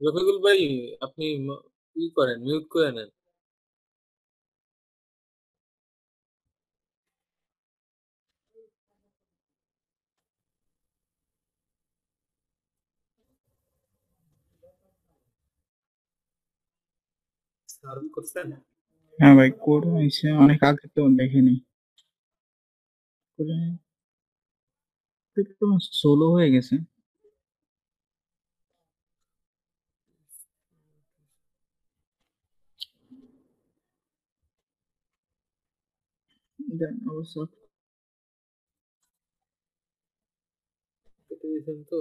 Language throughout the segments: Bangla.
রফিকুল ভাই আপনি ম- ই করেন মিউট করে নেন। সার্ভ করছেন? হ্যাঁ ভাই কোড হয়েছে অনেক আগে তো দেখিনি। সোলো হয়ে গেছে। দেন অবশ্য কেটে দিয়েছেন তো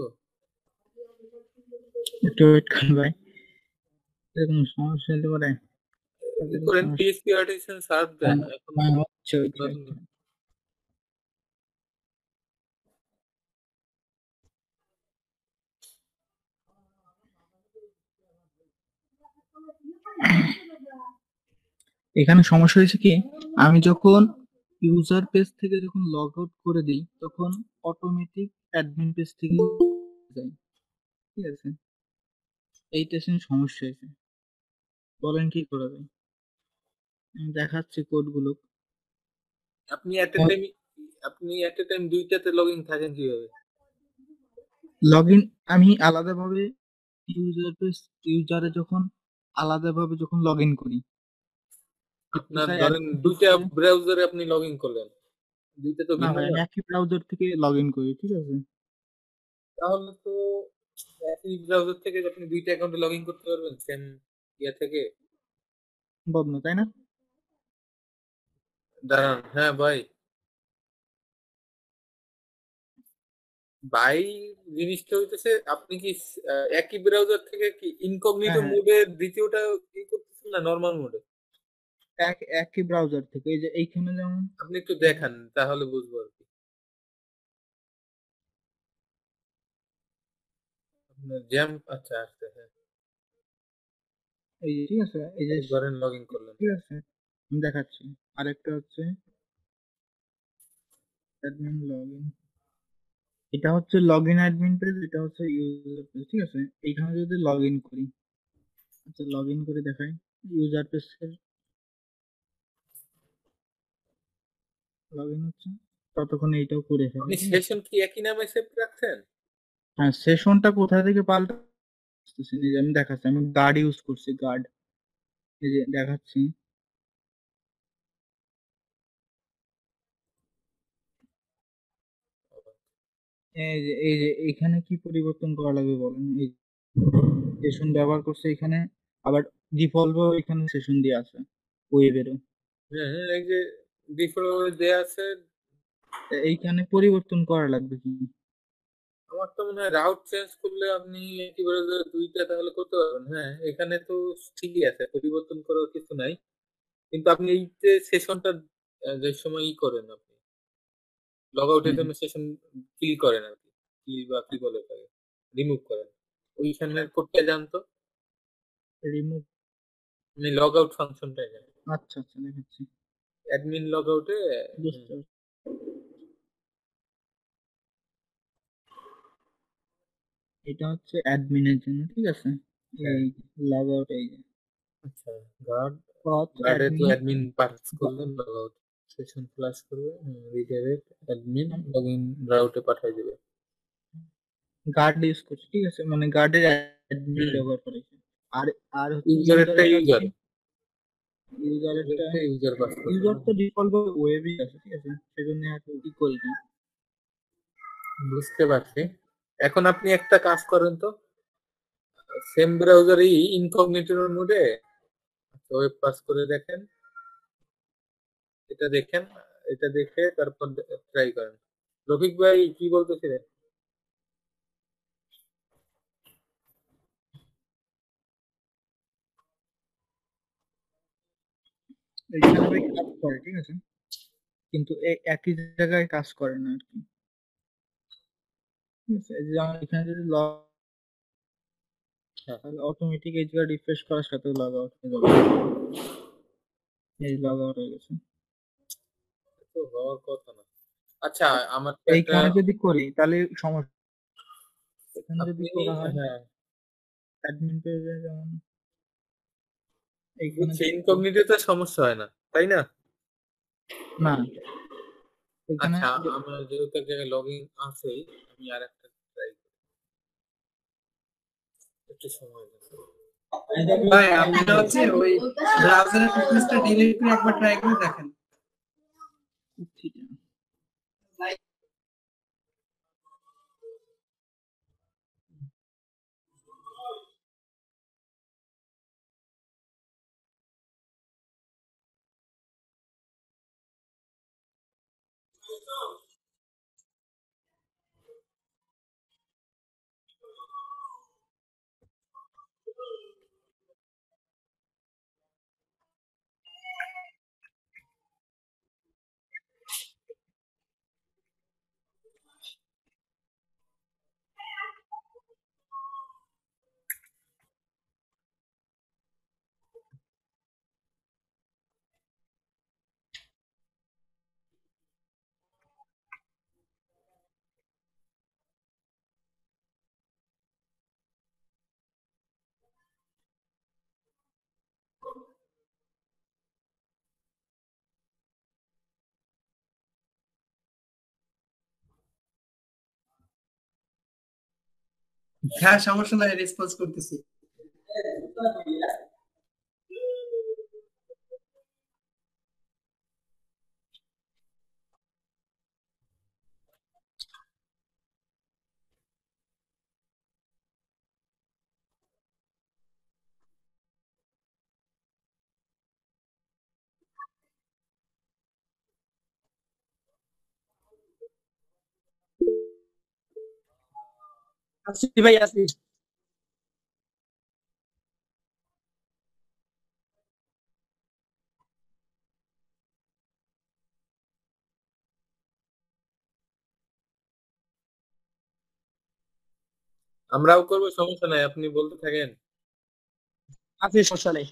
একটু ওয়েট করুন ভাই এরকম সমস্যা হতে পারে করেন পিএসপি আর্টিসেন সার্ভ দেন এখন হচ্ছে হচ্ছে। এখানে সমস্যা হয়েছে কি? আমি যখন ইউজার পেজ থেকে যখন লগ আউট করে দিই তখন অটোমেটিক অ্যাডমিন পেজ থেকে যায়। ঠিক আছে? এইটা শুনে সমস্যা হয়েছে। বলেন কি করা যায়? আমি দেখাচ্ছি কোডগুলো আপনি এট এ টাইম আপনি এট এ টাইম দুইটাতে লগ ইন থাকেন কীভাবে? লগ ইন আমি আলাদাভাবে ইউজার পেজ ইউজারে যখন আলাদাভাবে যখন লগ ইন করি আপনার ধরেন দুইটা ব্রাউজারে আপনি লগ ইন করলেন। দুইটা তো। একই ব্রাউজার থেকে লগ ইন করি ঠিক আছে? তাহলে তো একই ব্রাউজার থেকে আপনি দুইটা অ্যাকাউন্টে লগ ইন করতে পারবেন সেম ইয়া থেকে? সম্ভব না তাই না? দাঁড়ান হ্যাঁ ভাই। ভাই জিনিসটা হইতেছে আপনি কি একই ব্রাউজার থেকে কি ইনকগনিটো হ্যাঁ। মোডে দ্বিতীয়টা কি করতেছেন না নরমাল মোডে এক একই ব্রাউজার থেকে। এই যে এইখানে যেমন আপনি একটু দেখান তাহলে বুঝব আর কি। জ্যাম আচ্ছা আচ্ছা হ্যাঁ। এই যে ঠিক আছে এই যে ধরেন লগ ইন করলেন। ঠিক আছে আমি দেখাচ্ছি। আরেকটা হচ্ছে অ্যাডমিন লগইন এটা হচ্ছে লগইন অ্যাডমিন পেজ এটা হচ্ছে ইউজার পেজ ঠিক আছে? এইখানে যদি লগইন করি আচ্ছা লগইন করে দেখাই। ইউজার পেজ লগইন হচ্ছে। ততক্ষণ এইটাও করে ফেলি। আপনি সেশন কি একই নামে সেভ রাখছেন? হ্যাঁ সেশনটা কোথা থেকে পাল্টা এই যে আমি দেখাচ্ছি। আমি গার্ড ইউজ করছি গার্ড এই যে দেখাচ্ছি। এই যে এই যে এখানে কি পরিবর্তন করা লাগবে বলেন? এই সেশন ব্যবহার করছে এখানে আবার ডিফল্ট এখানে সেশন দিয়ে আছে ওয়েবেরও হ্যাঁ হ্যাঁ, এই যে ডিফল্ট দেয়া আছে এইখানে পরিবর্তন করা লাগবে কি? আমার তো মনে হয় রাউট চেঞ্জ করলে আপনি একই ব্রাউজারে দুইটা তাহলে করতে পারবেন। হ্যাঁ এখানে তো ঠিকই আছে পরিবর্তন করার কিছু নাই। কিন্তু আপনি এই যে সেশনটা যে সময় ই করেন আপনি লগ আউটের। জন্য সেশন কিল করেন আর কি কিল বা কি বলে তাকে রিমুভ করেন। ওইখানের কোডটা জানতো? রিমুভ মানে লগ আউট ফাংশনটাই জানেন আচ্ছা আচ্ছা দেখাচ্ছি। অ্যাডমিন লগ আউটে এটা হচ্ছে অ্যাডমিনের জন্য ঠিক আছে? এই লগ আউট এই আচ্ছা গার্ড পথ গার্ডে তো অ্যাডমিন পার্স করলেন লগ আউট সেশন ফ্লাশ করবে রিডাইরেক্ট অ্যাডমিন লগইন রাউটে পাঠিয়ে দেবে। গার্ড ইউজ করছে ঠিক আছে? মানে গার্ডের অ্যাডমিন। ব্যবহার করেছে। আর আর হচ্ছে ইউজারেরটা ইউজার ইউজারেরটা ইউজার পাস ইউজার তো ডিফল্ট ওয়েবই আছে ঠিক আছে? সেজন্য আর কি বুঝতে পারছি। এখন আপনি একটা কাজ করেন তো। সেম ব্রাউজারই ইনকগনিটোর মোডে ওয়েব পাস করে দেখেন। এটা দেখেন এটা দেখে তারপর ট্রাই করেন। রফিক ভাই কি বলতেছিলেন? এইখানে ভাই কাজ করে ঠিক আছে? কিন্তু একই জায়গায় কাজ করে না আর কি। যেমন এখানে যদি লগ। তাহলে অটোমেটিক এই জায়গায় রিফ্রেশ করার সাথে লগ আউট হয়ে যাবে। এই লগ আউট হয়ে গেছে। তো হওয়ার কথা না। আচ্ছা আমার এইখানে যদি করি তাহলে সমস্যা। এখানে যদি করা হ্যাঁ অ্যাডমিন পেজে যেমন এইখানে তো ইনকগনিটোতে সমস্যা হয় না তাই না? না। এখানে আচ্ছা আমার যেহেতু এক জায়গায় লগ ইন আছেই আমি আর একটা ট্রাই করি। একটু সময় ভাই আপনি হচ্ছে ওই ব্রাউজারের প্রিফারেন্সটা ডিলিট করে একবার ট্রাই করে দেখেন। ঠিক come. হ্যাঁ সমস্যা নাই রেসপন্স করতেছি। আসি ভাই আসি। আমরাও করব সমস্যা নাই আপনি বলতে থাকেন। আসি সমস্যা নেই।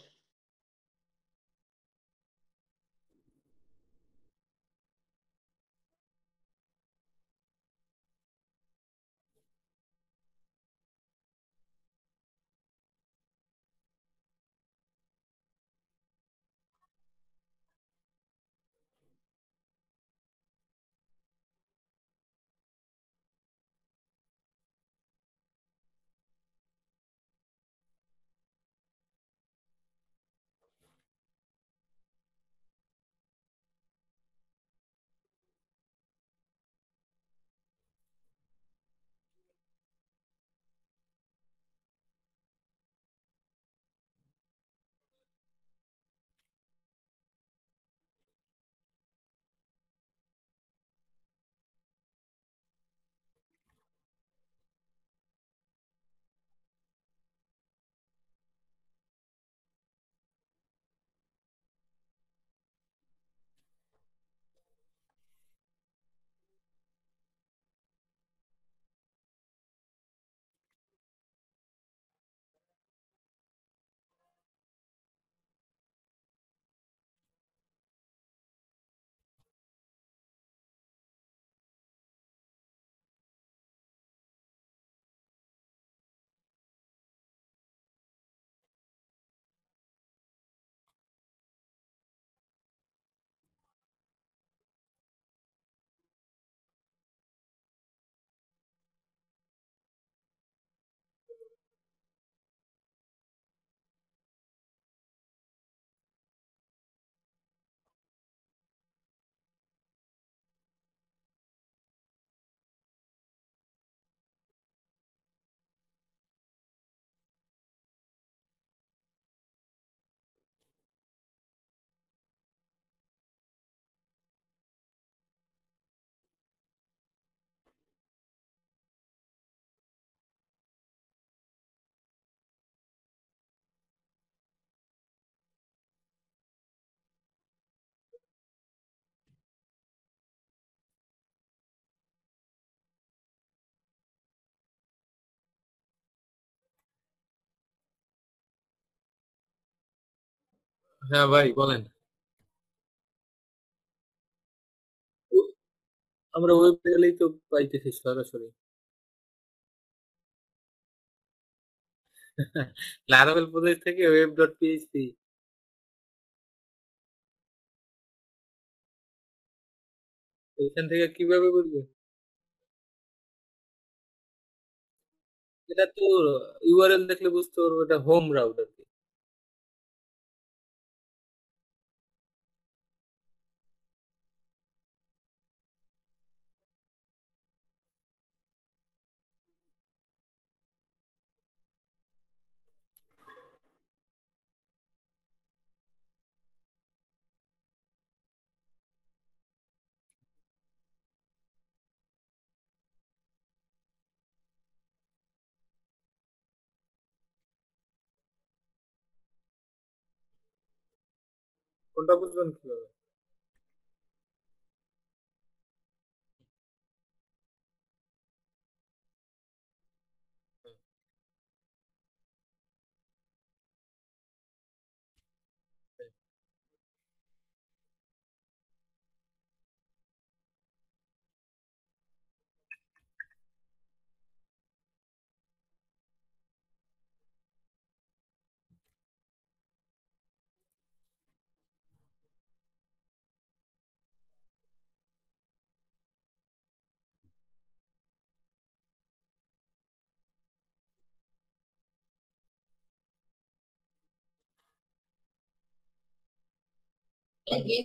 হ্যাঁ ভাই, বলেন। আমরা ওয়েব গেলেই তো পাইতেছি সরাসরি। লারাভেল প্রজেক্ট থেকে ওয়েব ডট পিএইচপি এখান থেকে কীভাবে করবে এটা তো ইউআরএল দেখলে বুঝতে পারব, এটা হোম রাউটার কোনটা বুঝবেন কীভাবে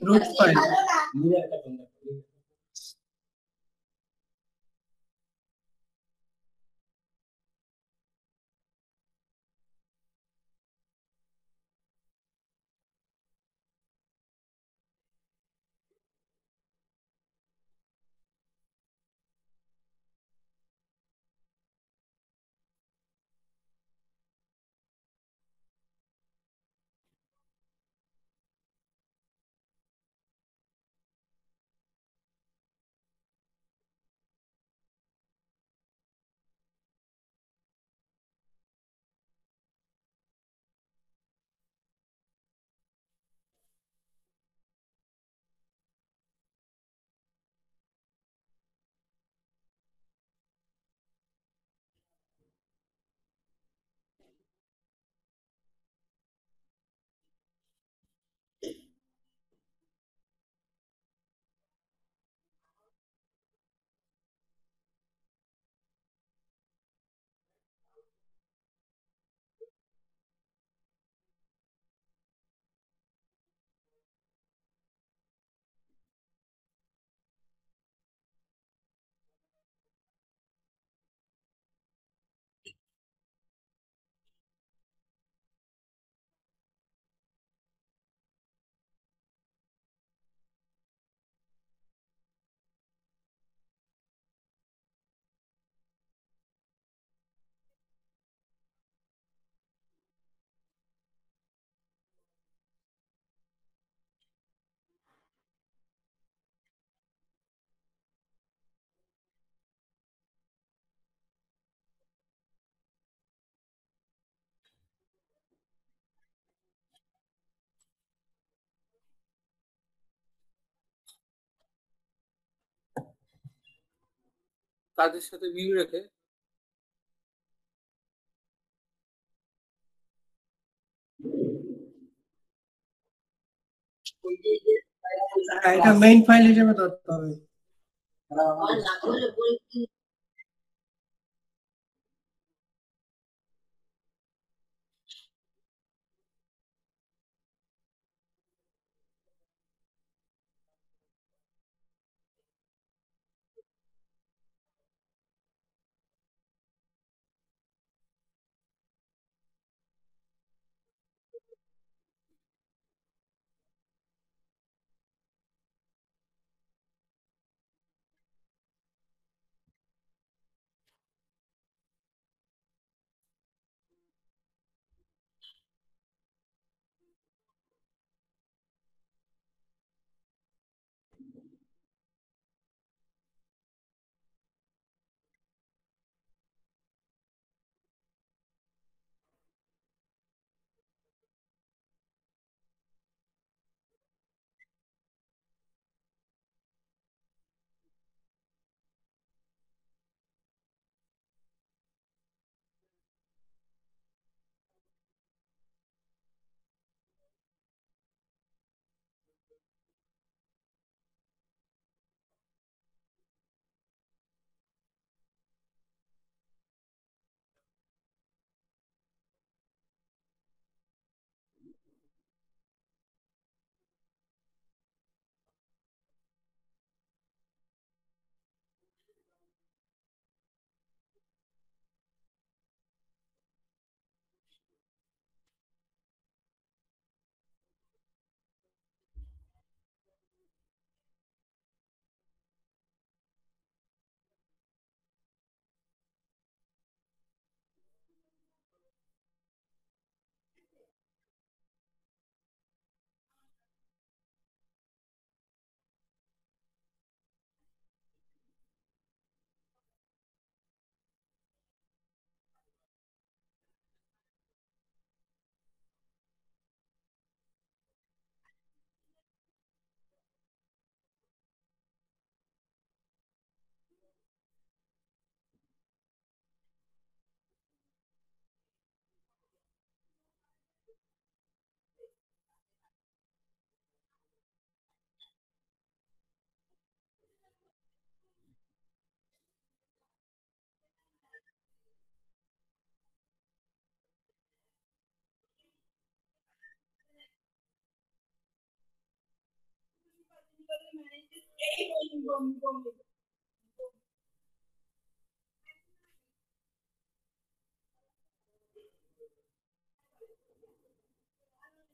রুট ফাইল তাদের সাথে মিল রেখে এটা মেইন ফাইল হিসেবে ধরতে হবে।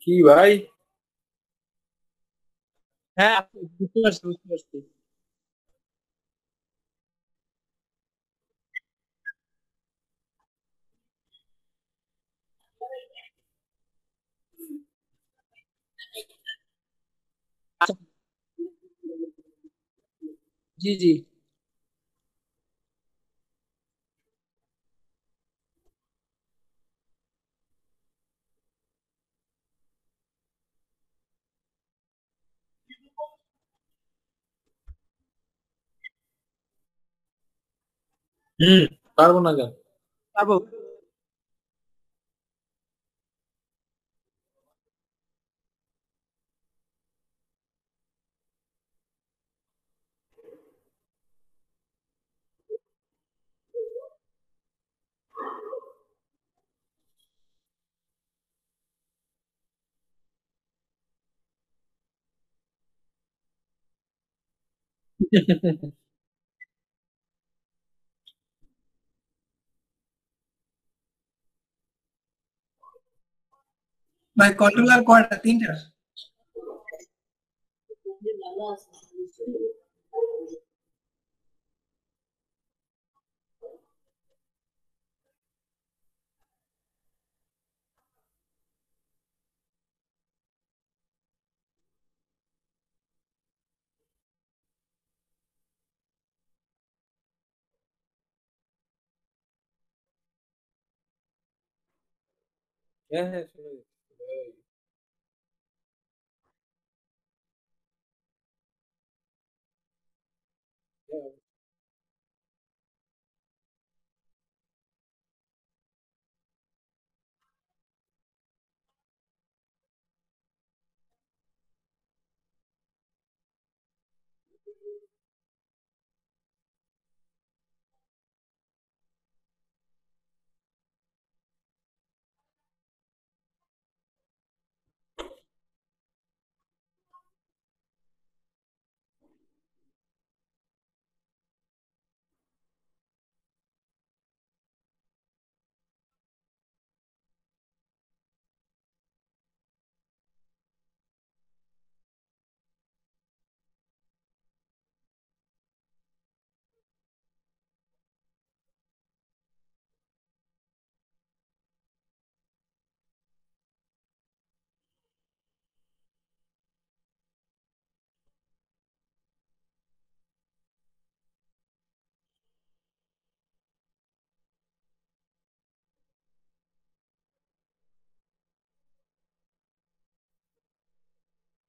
কি ভাই হ্যাঁ আপু, বুঝতে পারছি বুঝতে পারছি জি জি হুম পারব না কেন পারব ভাই কন্ট্রোলার কয়টা তিনটা হ্যাঁ হ্যাঁ শুনে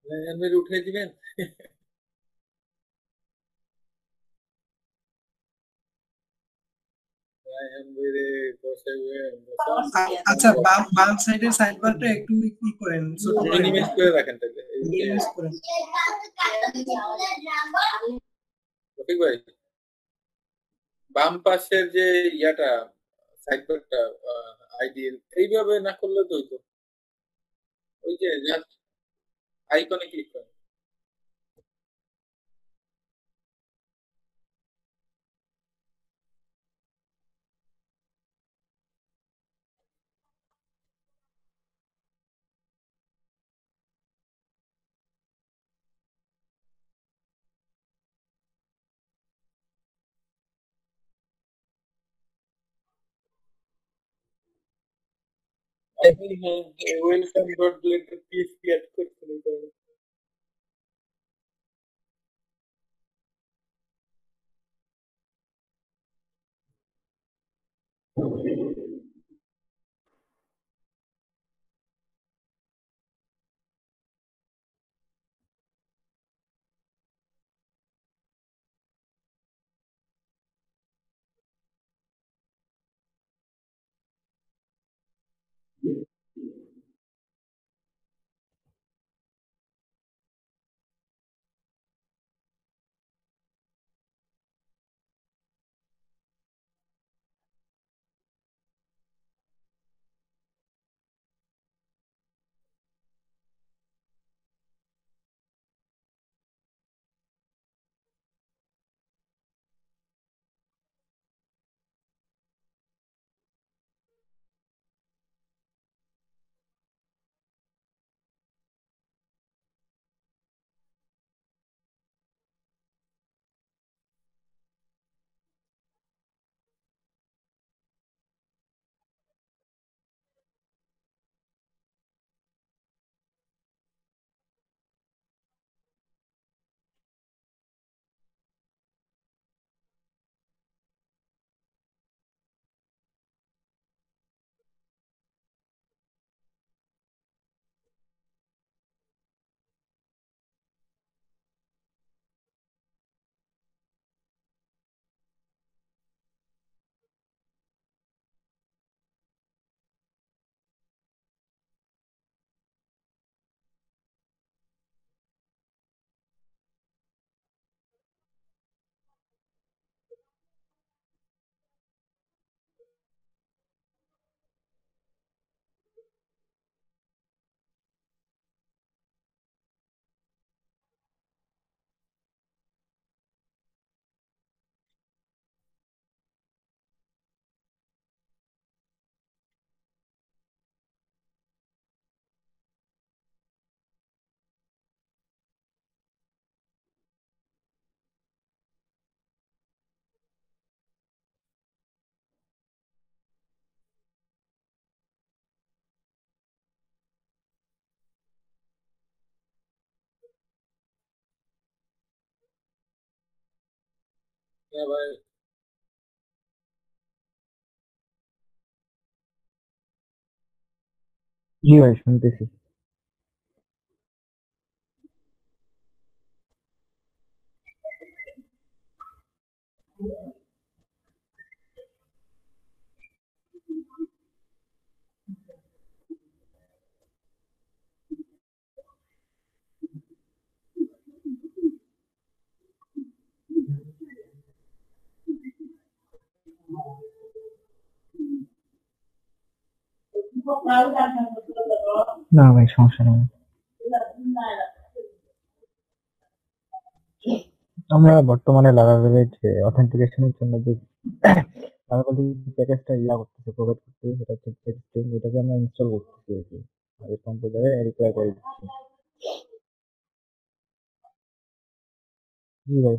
রায়হানের উঠে দিবেন? আচ্ছা বাম বাম সাইডের সাইড একটু কি করেন। মিনিমাইজ করে রাখেন তাহলে। এই করেন রফিক ভাই বাম পাশের যে ইয়াটা সাইড বারটা আইডিয়াল এইভাবে না করলে তো হইতো। ওই যে জাস্ট আইকনে ক্লিক করেন I think he will some God related peace be at Kurkuri. হবে হ্যাঁ ভাই জি ভাই শুনতেছি না ভাই, সমস্যা নেই। আমরা বর্তমানে লারাভেলের যে অথেন্টিকেশনের জন্য যে লারাভেল প্যাকেজটা ইয়া করতেছে প্রোভাইড করতেছে, সেটা হচ্ছে পেজস্ট্রিং ওইটাকে আমরা ইনস্টল করতেছি আর কি। আমাদের কম্পিউটারে রিকোয়ার করে দিচ্ছি। জি ভাই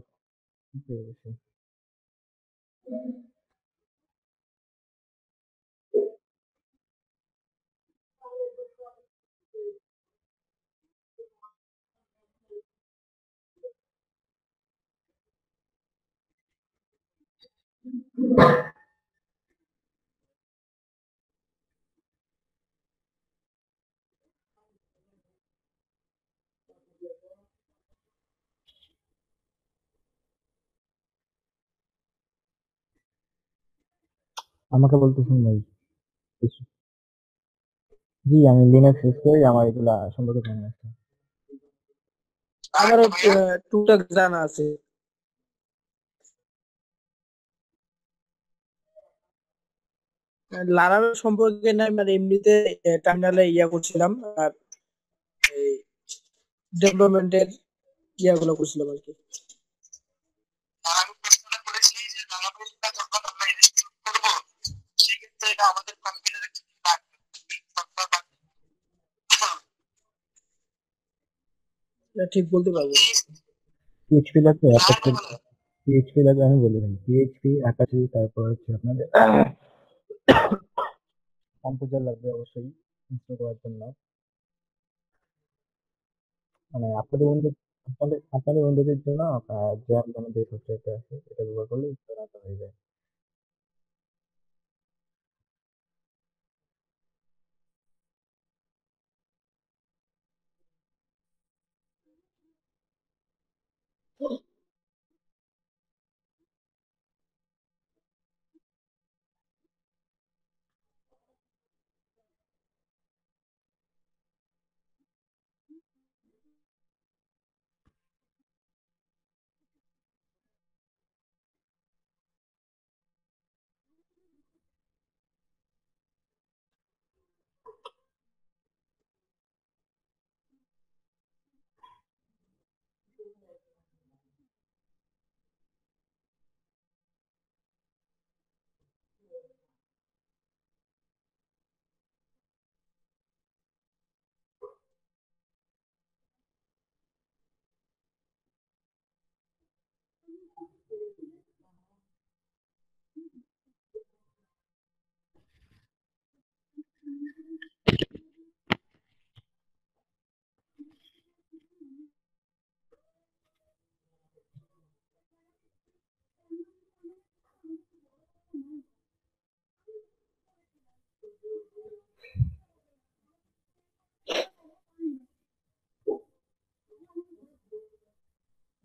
আমাকে বলতেছেন ভাই জি, আমি লিনাক্স ইউজ করি, আমার এগুলা সম্পর্কে জানা আছে। আমারও টুকটাক জানা আছে। লারাভেল সম্পর্কে না মানে এমনিতে টার্মিনালে ইয়া করছিলাম আর এই ডেভেলপমেন্টের ইয়াগুলো করছিলাম আর কি। আমি প্রশ্নটা করেছি যে লালাপুরটা যখন আমরা ইনস্টল করব সেক্ষেত্রে এটা আমাদের কম্পিউটারে কি কি লাগবে? সফটওয়্যার বা এটা ঠিক বলতে পারব পিএইচপি লাগবে পিএইচপি লাগবে আমি বলি ভাই। পিএইচপি অ্যাপাচি তারপর হচ্ছে আপনাদের কম্পিউটার লাগবে অবশ্যই ইনস্টল করার জন্য। মানে আপনাদের উইন্ডোজ আপনাদের আপনাদের জন্য জ্যাম নামে যে সফটওয়্যারটা আছে, এটা ব্যবহার করলে ইনস্টল হয়ে যায়।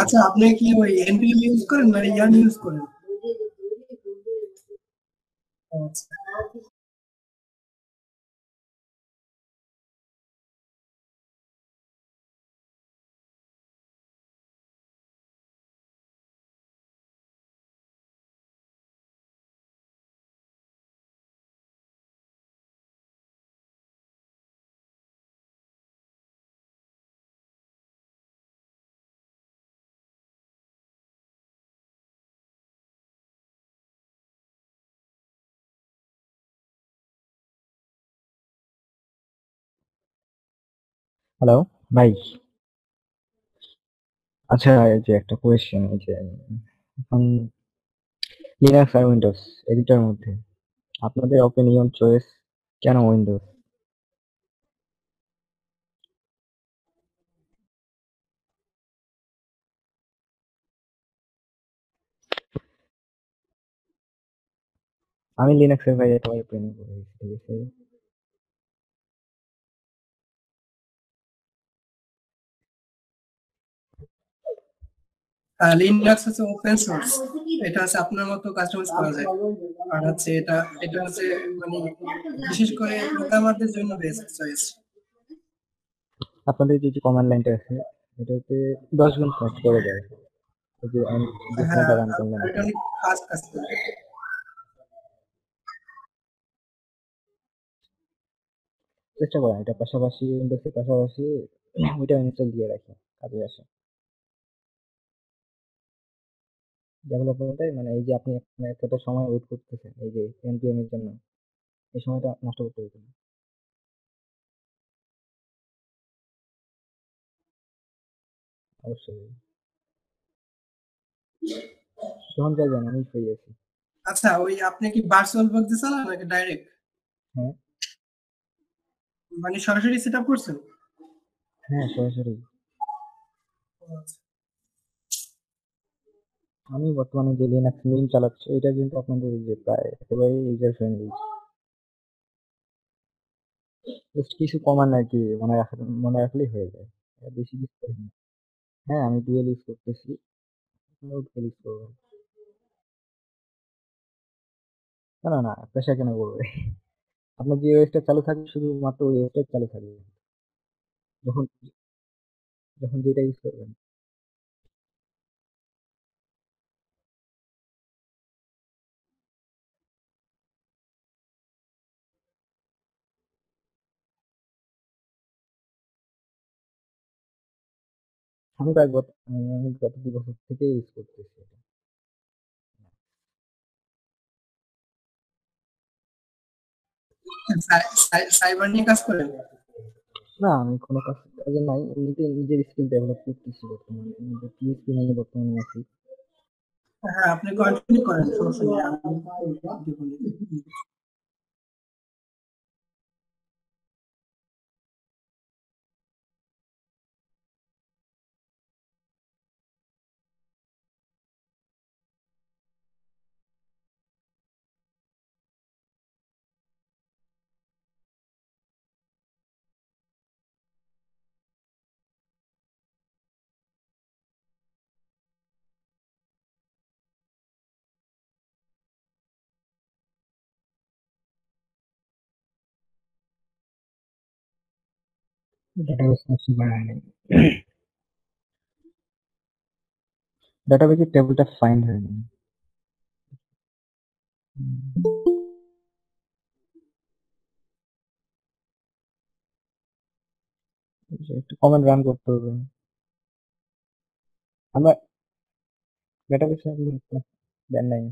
আচ্ছা আপনি কি ওই এনপিএম ইউজ করেন মানে ইয়ার্ন ইউজ করেন আচ্ছা হ্যালো ভাই। আচ্ছা এই যে একটা কোয়েশ্চেন এই যে, এখন লিনাক্স আর উইন্ডোজ এই মধ্যে আপনাদের অপিনিয়ন চয়েস কেন উইন্ডোজ আমি লিনাক্সের ভাই প্রেমে পড়ে গেছি ঠিক আছে? লিনাক্স হচ্ছে ওপেন সোর্স এটা হচ্ছে আপনার মতো কাস্টমাইজ করা যায়। আর হচ্ছে এটা এটা হচ্ছে মানে বিশেষ করে প্রোগ্রামারদের জন্য বেস্ট চয়েস আপনাদের যে যে কমান্ড লাইনটা আছে এটাতে দশ গুণ ফাস্ট করে দেয়। এই যে আমি যে হ্যাঁ রান করলাম। এটা অনেক ফাস্ট কাজ করে চেষ্টা করেন এটা পাশাপাশি উইন্ডোজের পাশাপাশি ওইটা ইনস্টল দিয়ে রাখি কাজে আসে। ডেভেলপমেন্টে মানে এই যে আপনি এখানে এতটা সময় ওয়েট করতেছেন এই যে এনপিএম এর জন্য এই সময়টা নষ্ট করতে না। অবশ্যই। যখন চাইবেন আমি ফ্রি আছি। আচ্ছা ওই আপনি কি ভার্চুয়াল দিয়ে চালান নাকি ডাইরেক্ট হ্যাঁ। মানে সরাসরি সেট আপ করছেন? হ্যাঁ সরাসরি। আমি বর্তমানে যে লিনাক্স মিন চালাচ্ছি, এটা কিন্তু আপনাদের যে প্রায় একেবারে ইউজার ফ্রেন্ডলি জাস্ট কিছু কমান্ড আর কি মনে রাখা, মনে রাখলেই হয়ে যায়। বেশি কিছু করি না। হ্যাঁ আমি ডুয়েল ইউজ করতেছি। আপনারাও ডুয়েল ইউজ করবেন। না না না পেশা কেন করবে? আপনার যে ওয়েসটা চালু থাকবে, শুধুমাত্র ওই ওয়েসটাই চালু থাকবে। যখন যখন যেটা ইউজ করবেন। আমি গত আমি গত দুই বছর থেকে ইউজ করতেছি এটা। সাইবার নিয়ে কাজ করেন? না আমি কোনো কাজ কাজে নাই এমনিতে নিজের স্কিল ডেভেলপ করতেছি বর্তমানে নিজে পিএইচপি নিয়ে বর্তমানে আছি। হ্যাঁ আপনি কন্টিনিউ করেন সমস্যা নেই ডাটাবেস নষ্ট করা হয়নি ডাটাবেসের ফাইন একটু কমেন্ট রান করতে হবে আমরা দেন নাই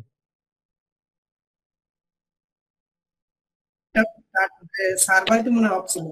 সার্ভার তো মনে হয় অফ ছিল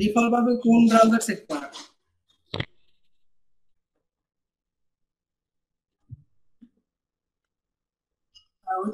ডিফল্ট ভাবে কোন ব্রাউজার সেট করা? আর ওই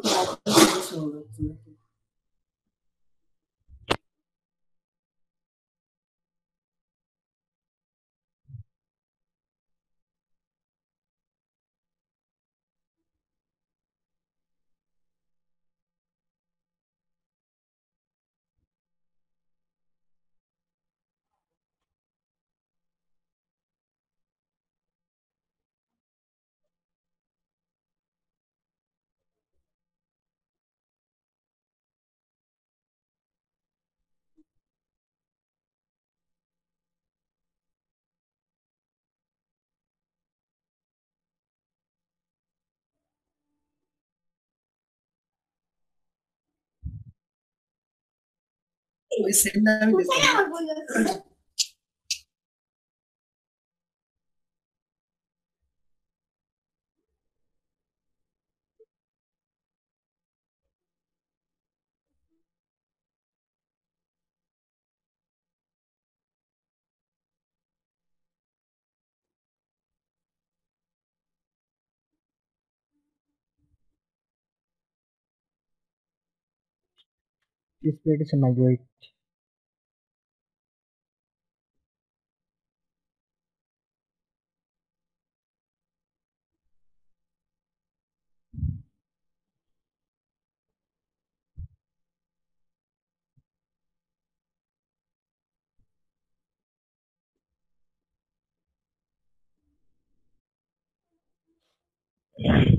অপশন হবে ওই সেমটা This date is my Yeah.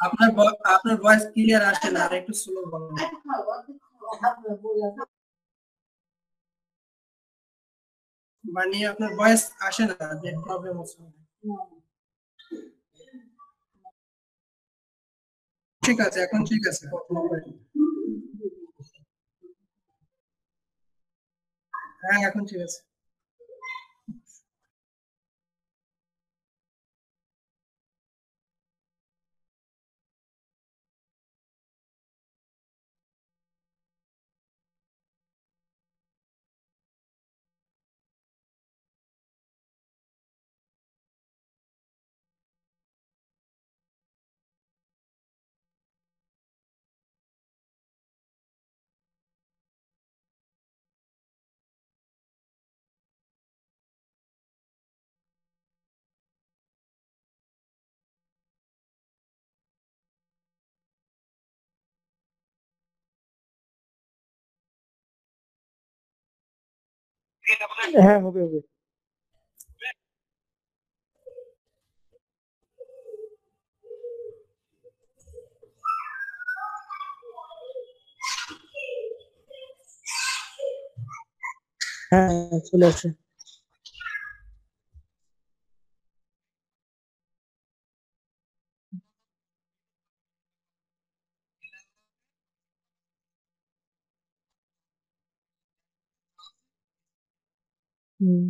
আপনার আপনার ভয়েস ক্লিয়ার আসছে না আর একটু স্লো বলুন। মানে আপনার ভয়েস আসে না নেট প্রবলেম হচ্ছে। ঠিক আছে, এখন ঠিক আছে হ্যাঁ এখন ঠিক আছে। হ্যাঁ হবে হবে। হ্যাঁ চলে আসছে। হুম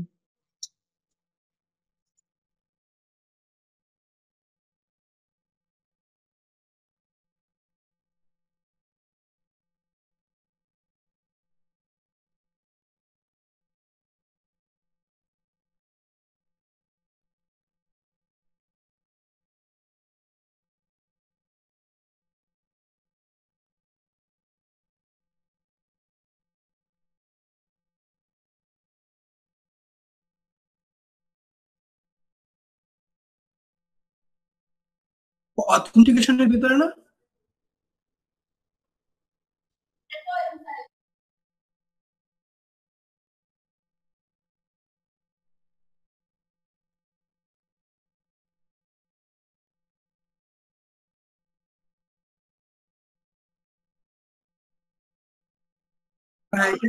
অথেন্টিকেশনের ভিতরে না? হ্যাঁ এটা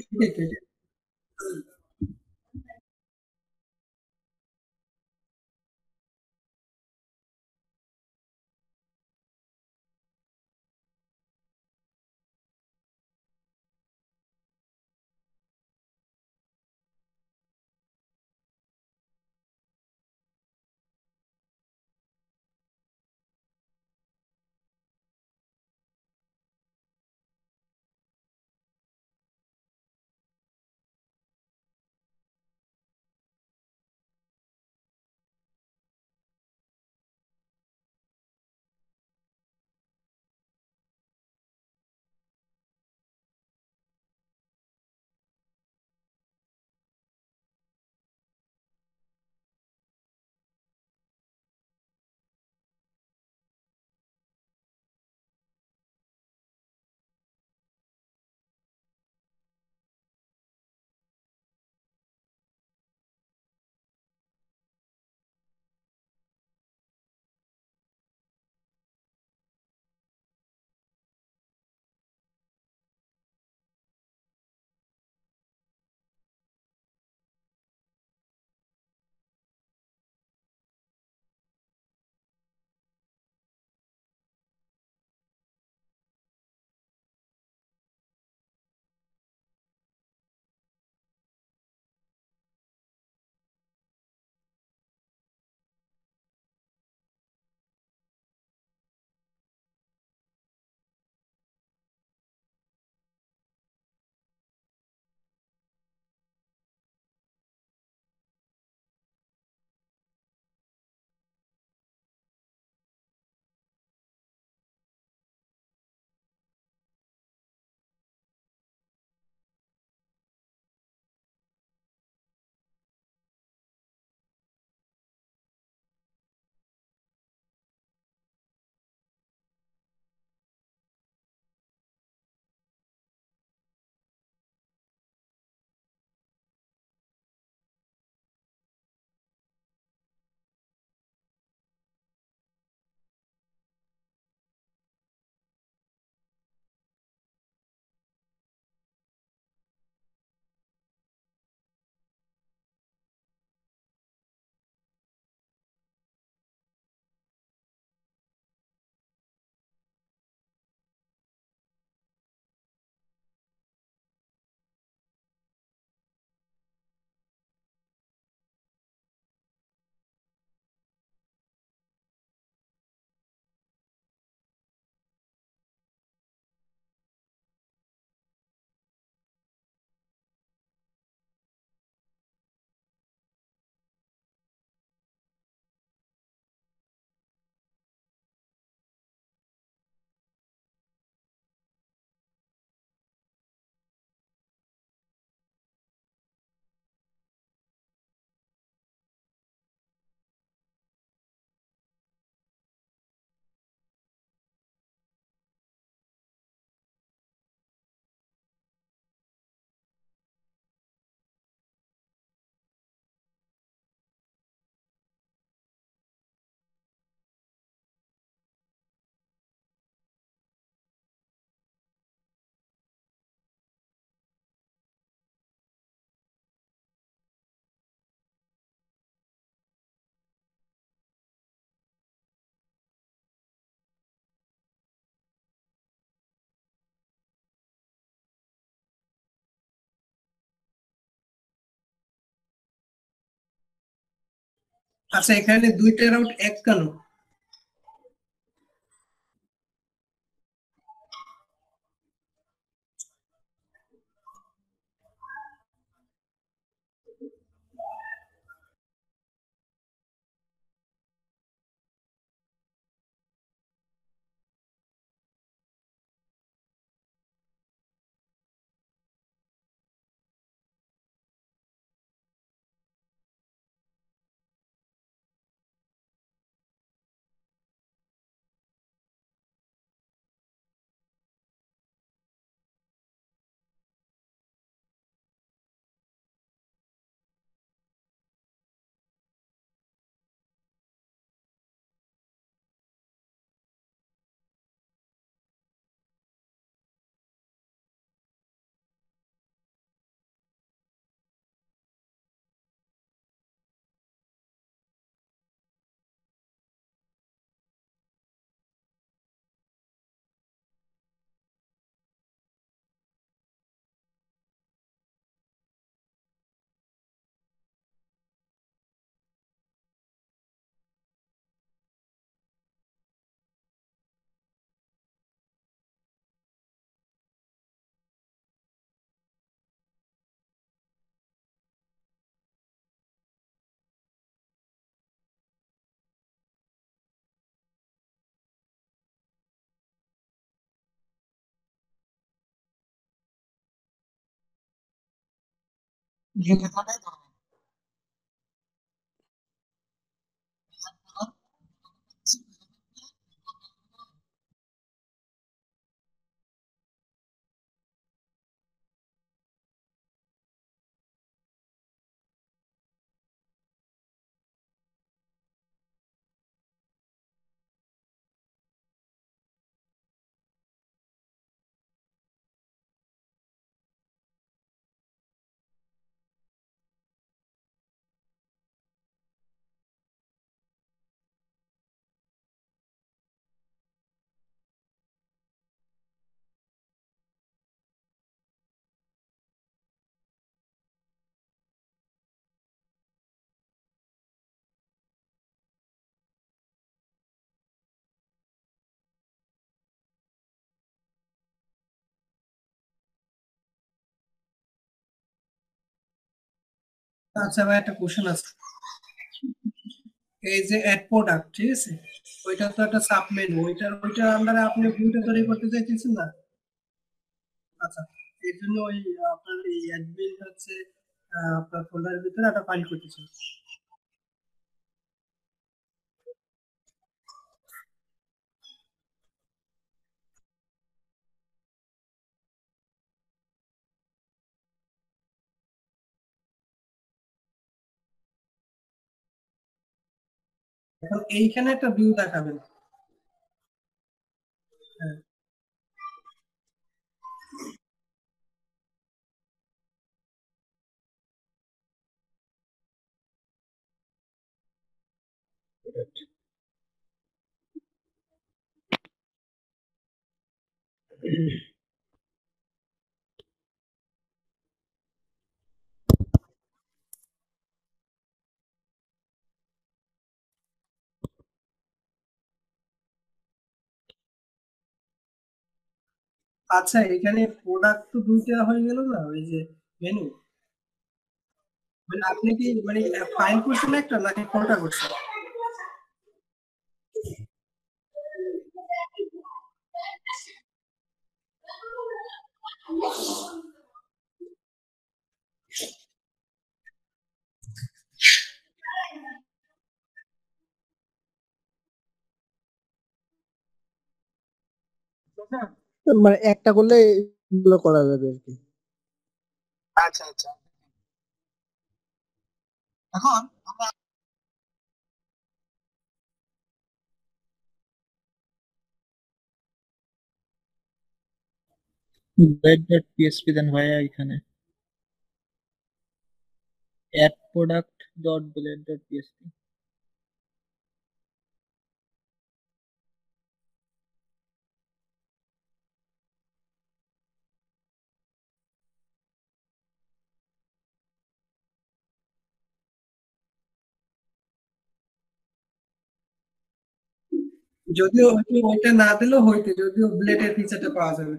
আচ্ছা এখানে দুইটা রাউট এক কেন? 你看他财了 আচ্ছা ভাই, একটা কোশ্চেন আছে। এই যে অ্যাড প্রোডাক্ট ঠিক আছে? ওইটা তো একটা সাবমেন ওইটার ওইটার আন্ডারে আপনি ভিউটা তৈরি করতে চাইতেছেন না? আচ্ছা এই জন্য ওই আপনার এই অ্যাডমিন হচ্ছে আপনার ফোল্ডারের ভিতরে একটা ফাইল করতেছেন এখন এইখানে একটা ভিউ দেখাবেন। হ্যাঁ। আচ্ছা এখানে প্রোডাক্ট তো দুইটা হয়ে গেল না? ওই যে মেনু মানে আপনি কি মানে ফাইল করছেন একটা নাকি কোনটা করছেন? মানে একটা করলে এগুলো করা যাবে আর কি আচ্ছা আচ্ছা। এখন আমরা পিএসপি দেন ভাইয়া এখানে? Add product dot blade dot PSP যদিও ওইটা না দিলেও হইতে যদিও ব্লেডের ফিচারটা পাওয়া যাবে।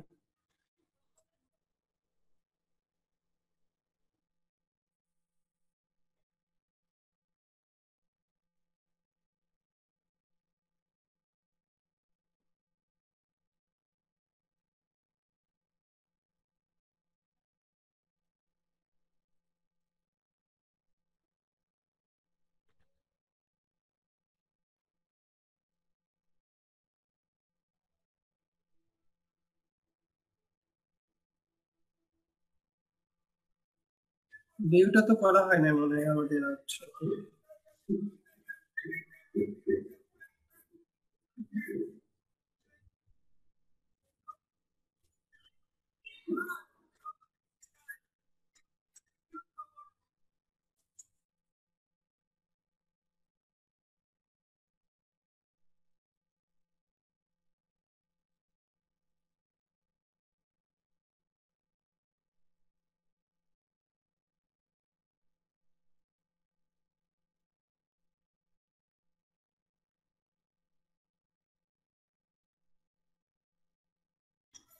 ভিউটা তো করা হয় না মনে হয় আমাদের আচ্ছা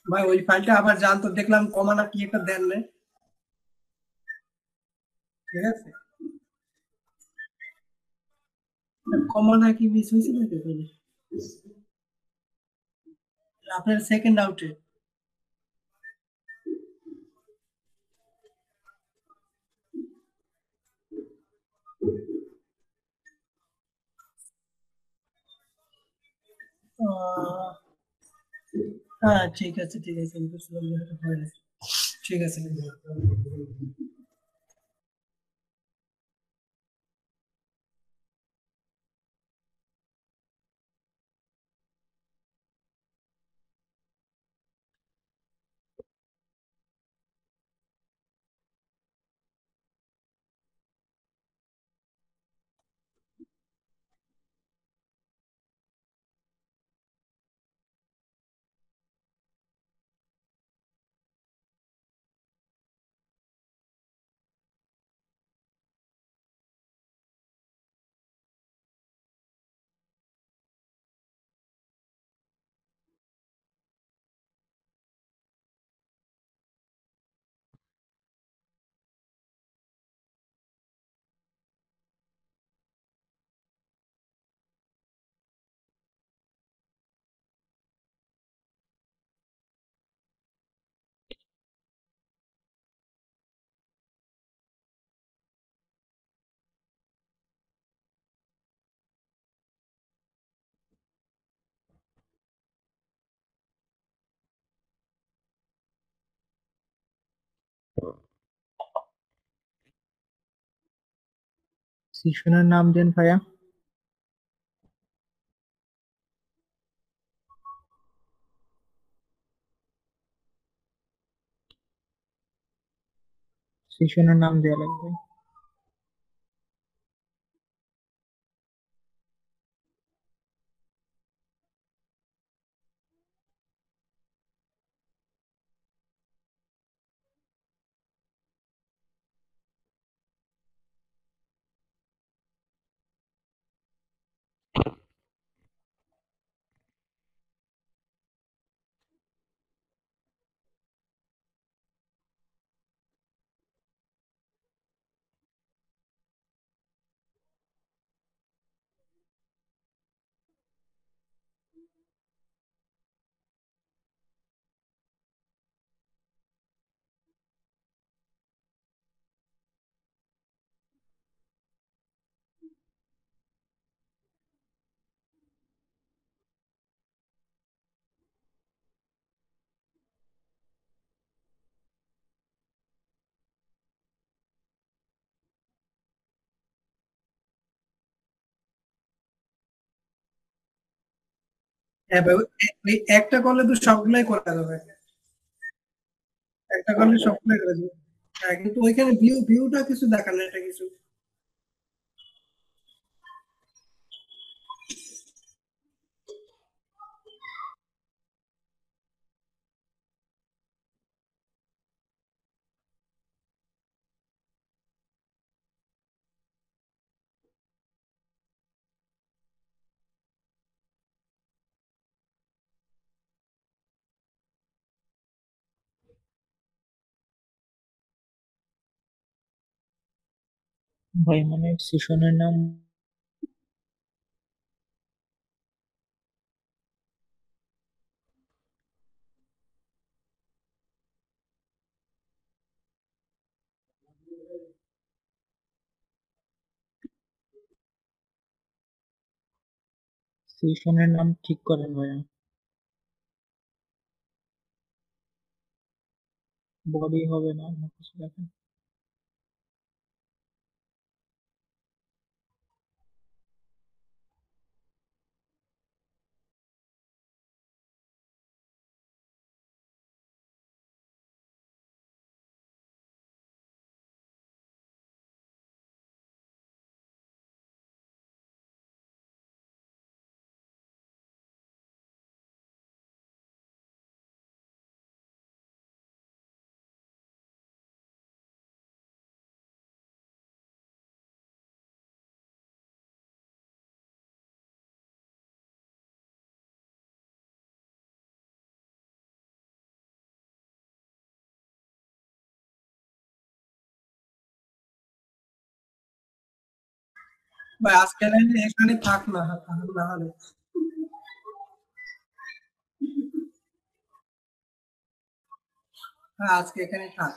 ভাই, ওই ফাইলটা আবার জানতো, দেখলাম কমানা কি একটা দেন না ঠিক আছে? কমানা কি মিস হয়েছে নাকি ওখানে? আপনার সেকেন্ড আউটে আহ হ্যাঁ ঠিক আছে ঠিক আছে হয় না। ঠিক আছে সেশনের নাম দেন ভাইয়া। সেশনের নাম দেওয়া লাগবে। হ্যাঁ ভাই, একটা কলে তো সবগুলাই করা যাবে। একটা করলে সবগুলাই করা যাবে। হ্যাঁ কিন্তু ওইখানে ভিউ ভিউটা কিছু দেখালে এটা কিছু। ভাই মানে সেশনের নাম ঠিক করেন ভাইয়া। বডি হবে না কিছু দেখেন। ভাই আজকে এখানে থাক না না হলে হ্যাঁ আজকে এখানে থাক